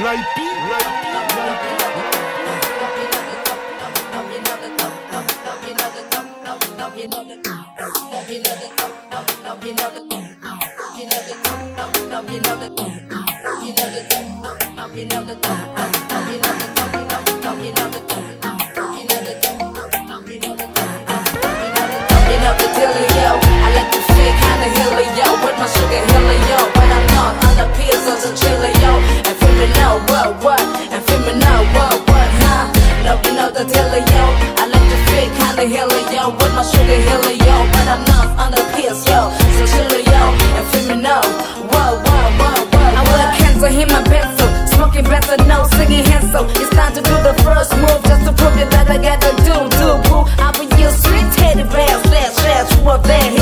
Naipi, up Naipi. Tell you, yeah it kinda hilly, yo With my sugar hilly, yo. But I'm not on the pills, I'm so chilly, yo. And feel me now, what, what? And feel me now, what, what, huh? No, you the deal, yo. I like to feel kinda hilly, yo With my sugar hilly, yo. But I'm not on the pills, yo. So chilly, yo. And feel me now, what, what, what, what? I want a cancel, hit my pencil. Smoking better, no singing handsome It's time to do the first move Just to prove you that I got the do-do-boo I will be your sweet teddy bear, Slash, slash, what, that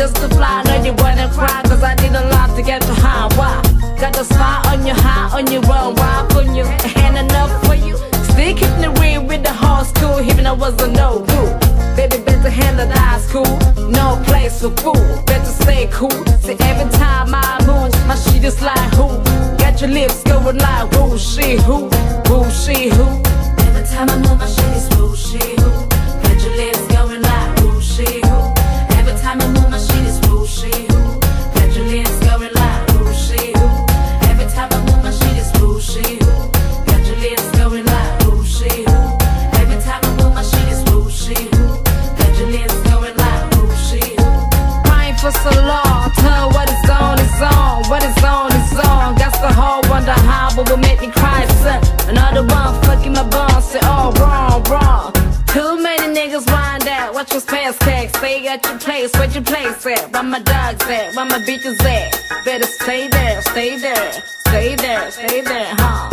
just to fly. Know you wanna cry, cause I need a lot to get behind. Why? Got the spot on your high, on your own, Why put you. Hand enough for you. Still keeping the real with the whole school, even I was a no good. Baby, better handle the high school. No place for fool, better stay cool. See, every time I move, my shit is like who? Got your lips going like who, she, who, who, she, who. Every time I move, my shit is who, she, who. Got your lips watch your spaz. Stay at your place, where your place at? Where my dogs at? Where my bitches at? Better stay there, stay there, stay there, stay there, huh?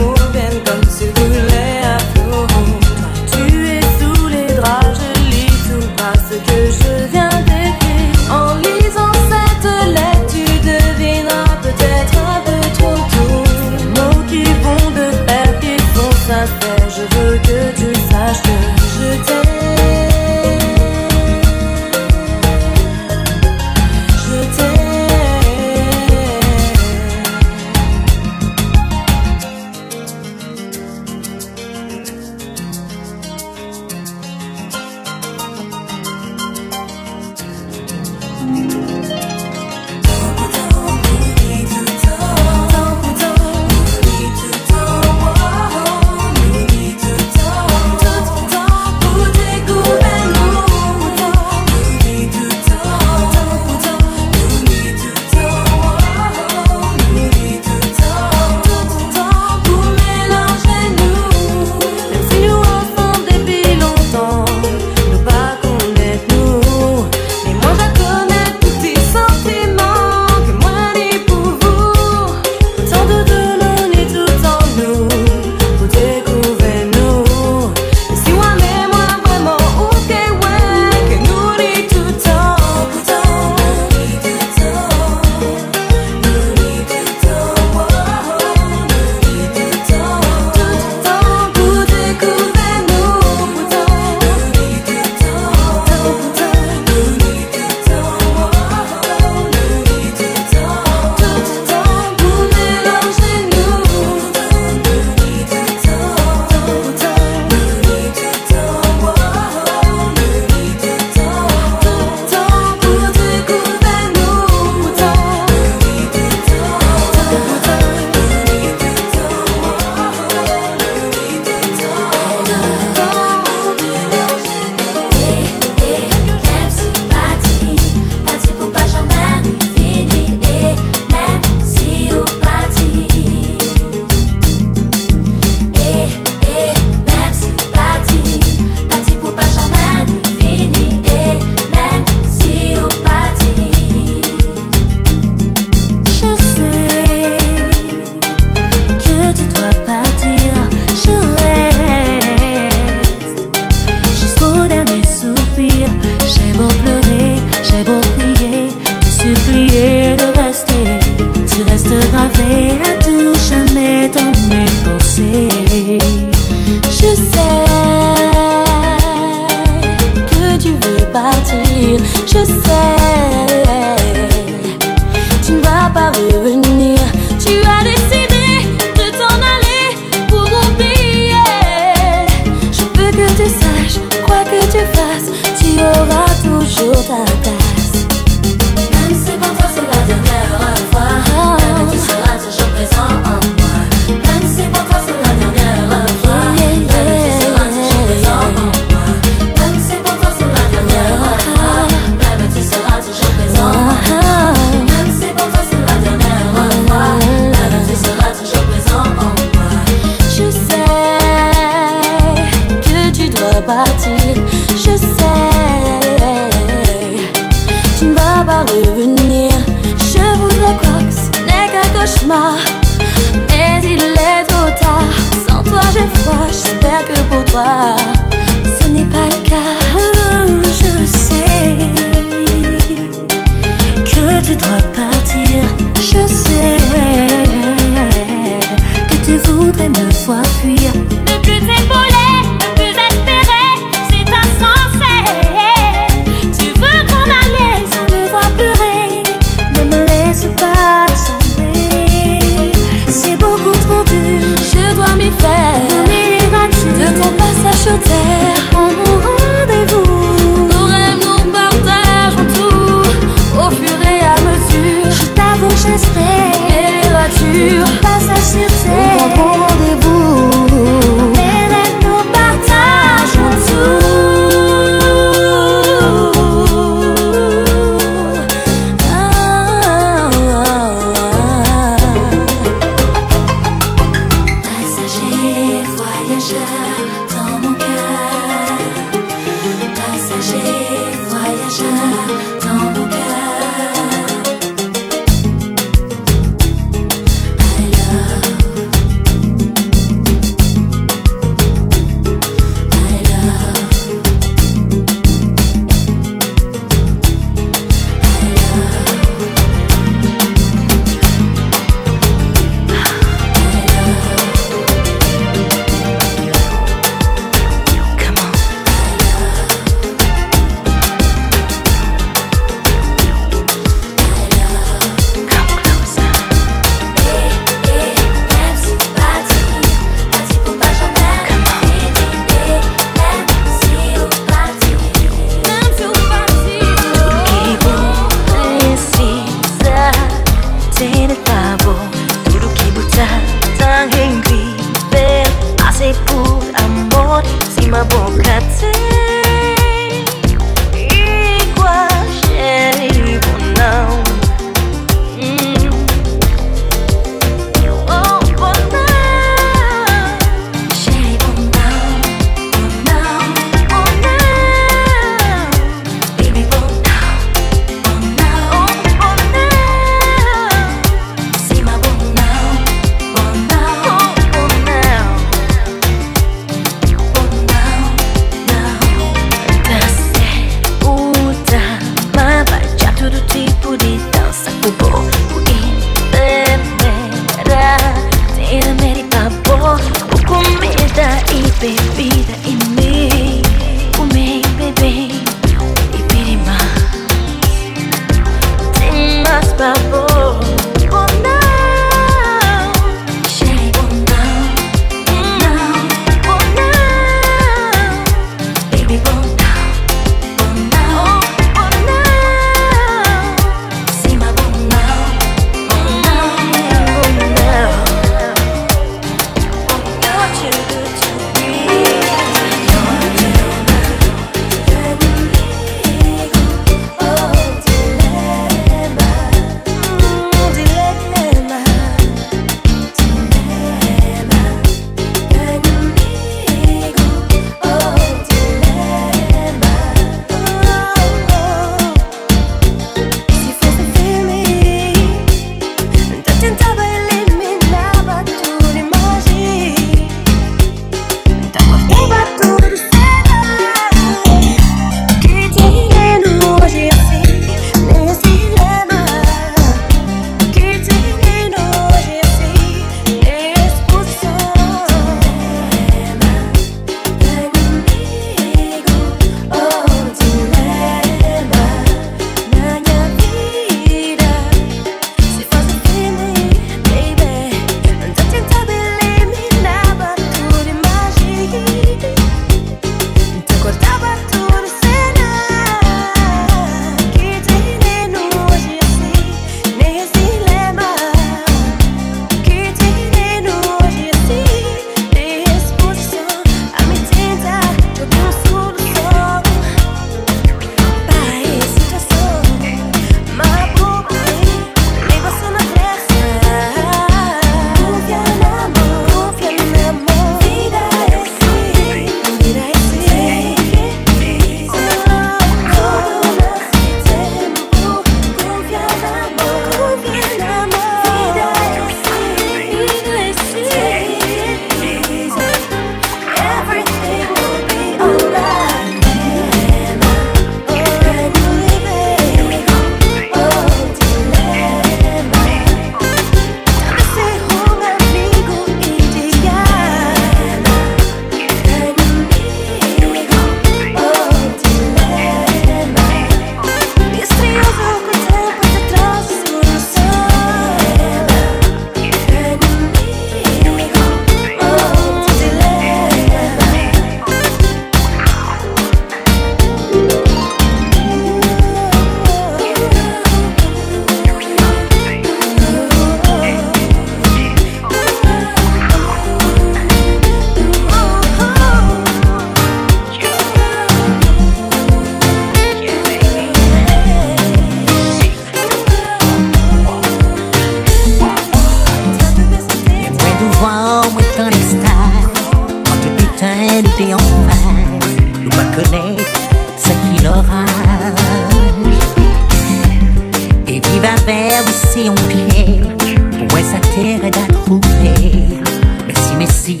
Merci, merci,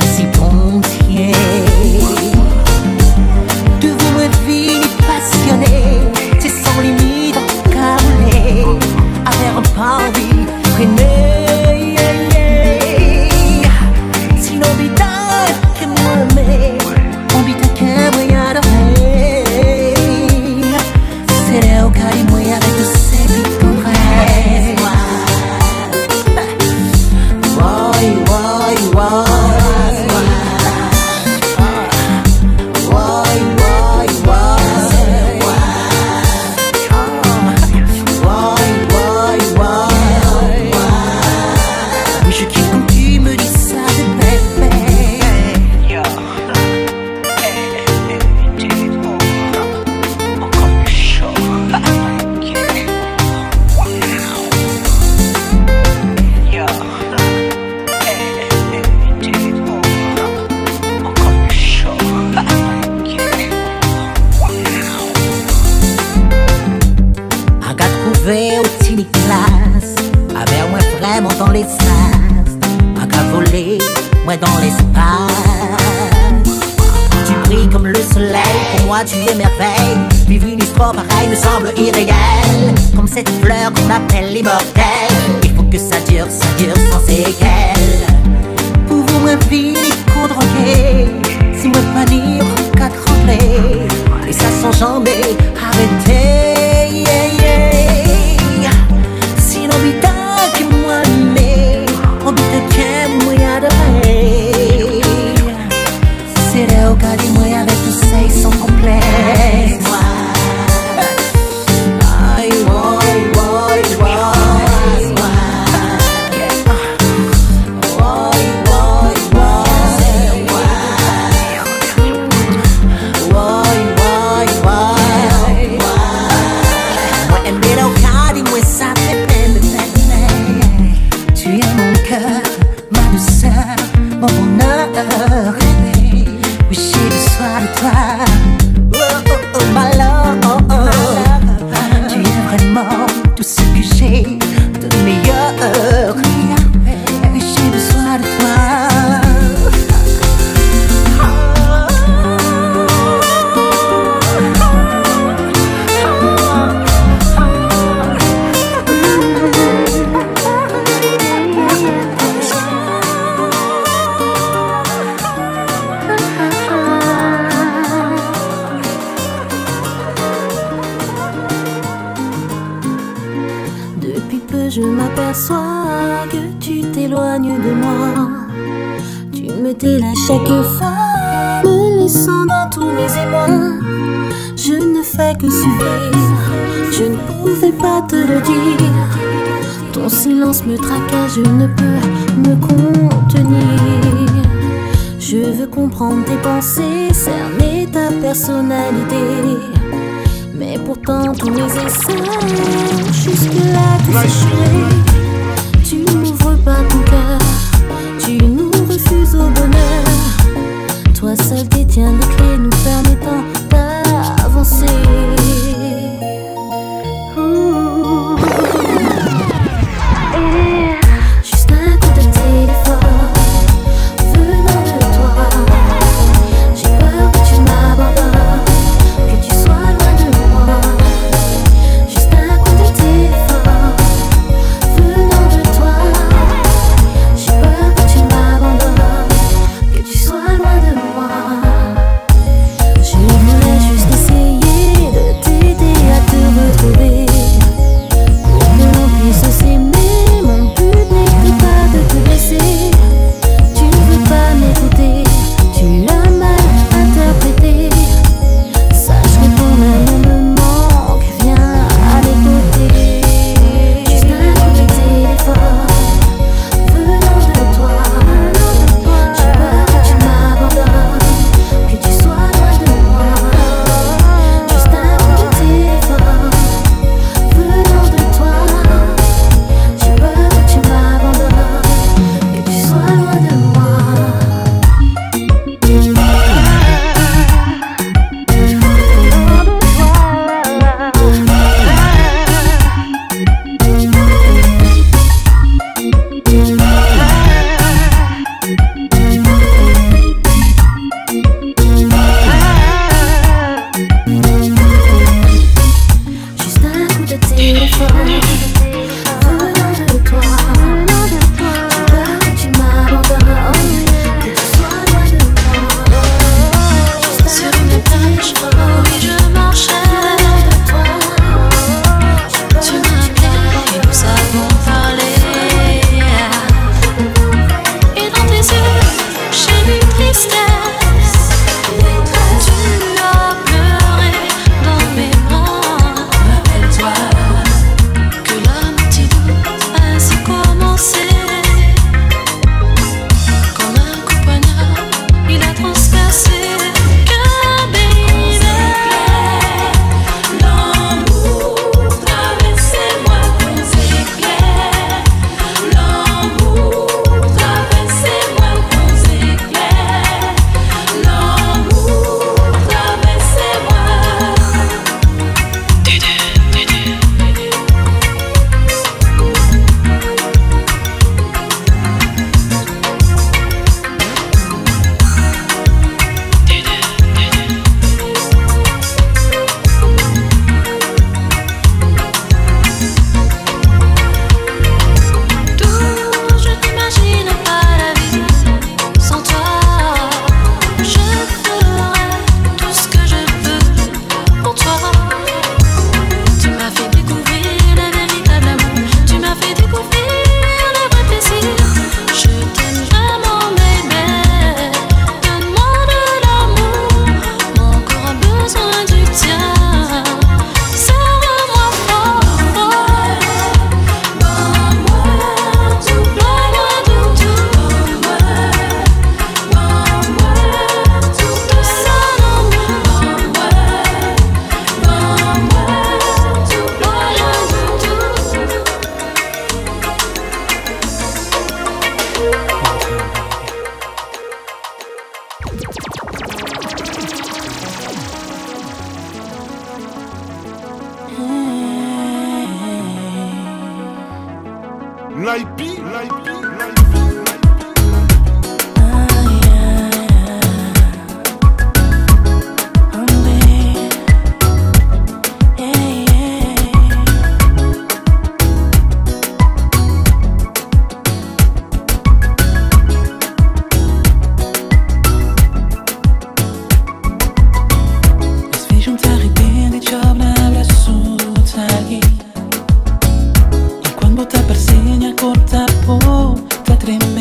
merci pontier. De vous me vie passionné, c'est sans limite, câblé, avec pas envie, freiner. Comme le soleil, pour moi tu es merveille. Vivre une histoire pareille me semble irréel. Comme cette fleur qu'on appelle l'immortel. Il faut que ça dure, ça dure sans séquelles Pouvons-moi finir droguer Si moi panique, qu'à trembler Et ça sans yeah, yeah. Me tracasse, je ne peux me contenir. Je veux comprendre tes pensées Cerner ta personnalité. Mais pourtant tous mes essais Jusque-là tout séché Tu n'ouvres pas ton cœur Tu nous refuses au bonheur. Toi seul détiens les clés nous permettant Quando t'appartiene a te t'attremo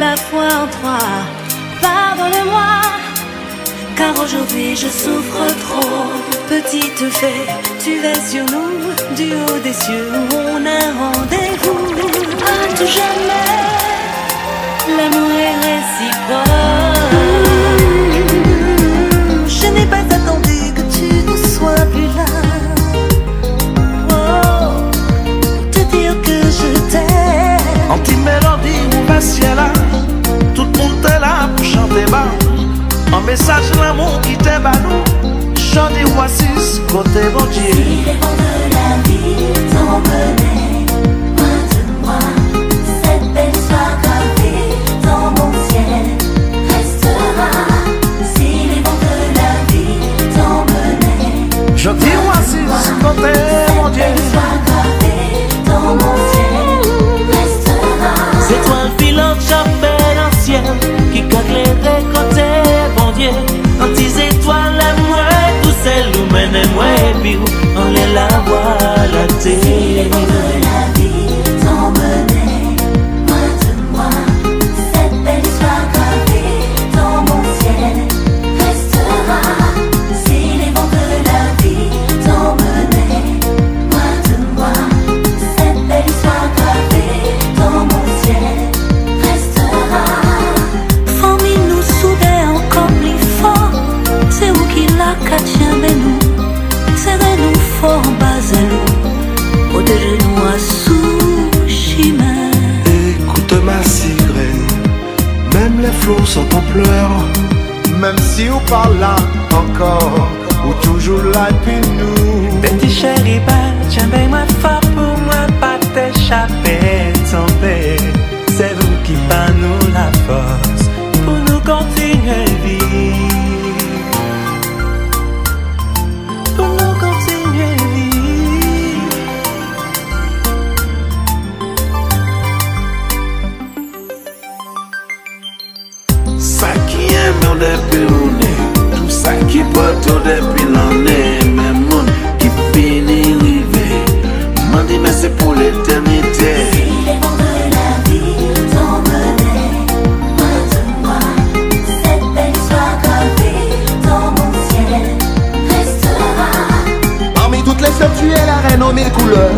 la foi en toi. Pardonne-moi, car aujourd'hui je souffre trop. Petite fée, tu vas sur nous, du haut des cieux où on a rendez-vous. À tout jamais, l'amour est réciproque. la, tout moun te la pou chante ba An mesaj la moun ki te ba nou Chante wasis kote bon diye Si le vent de la vie t'emmenait Loin de moi, cette belle soirée dans mon ciel Restera. Si le vent de la vie t'emmenait Chante wasis kote bon diye Qui éclairé côté bon Dieu Quand tes étoiles à moi Tout celles nous mènent moi et puis on les la voit la Si on parle là encore Ou toujours là puis nous mille couleurs.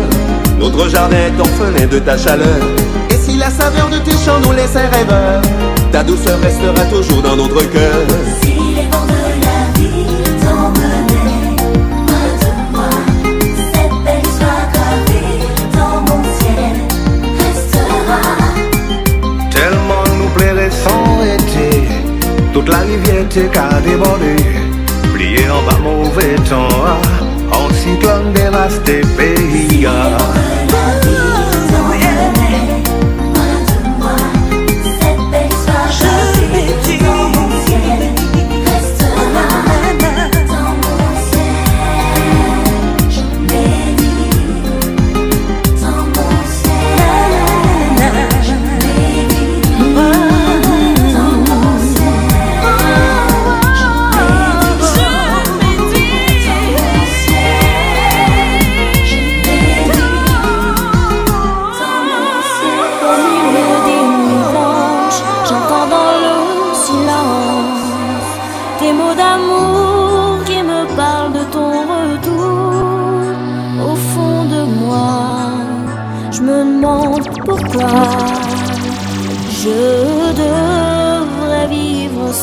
Notre jardin est orphelin de ta chaleur. Et si la saveur de tes chants nous laissait rêveurs, ta douceur restera toujours dans notre cœur. Si les vents de la vie t'emmenaient loin de moi, cette belle histoire gravée dans mon ciel restera. Tellement nous plairait sans été Toute la rivière t'est qu'à déborder Plié en bas mauvais temps San Clan de las Tepeías.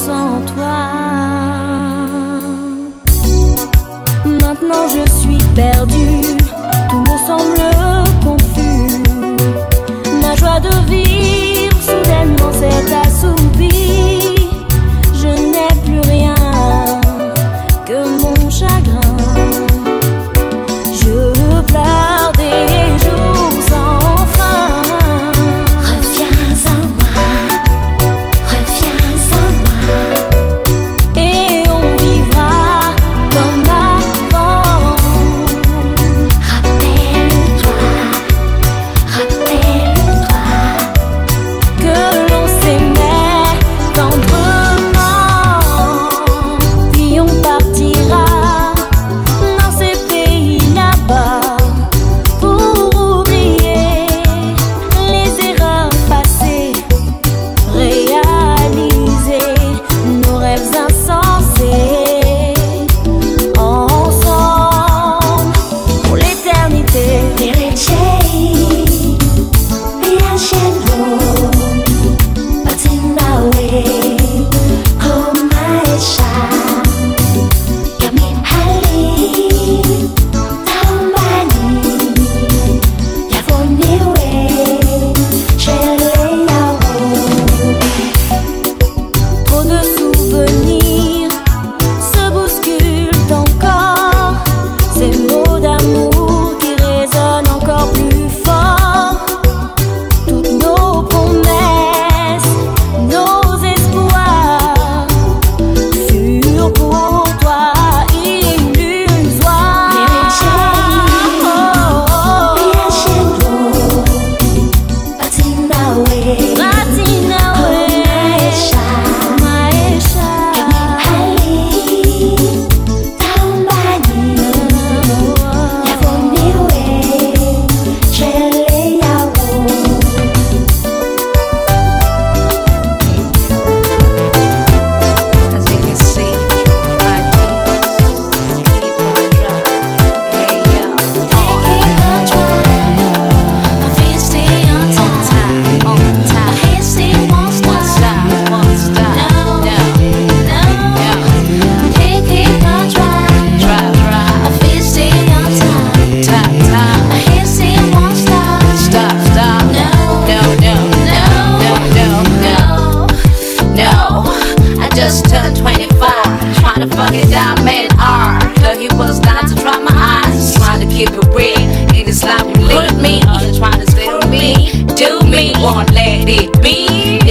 Sans toi. Maintenant je suis perdue,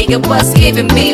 Nigga was giving me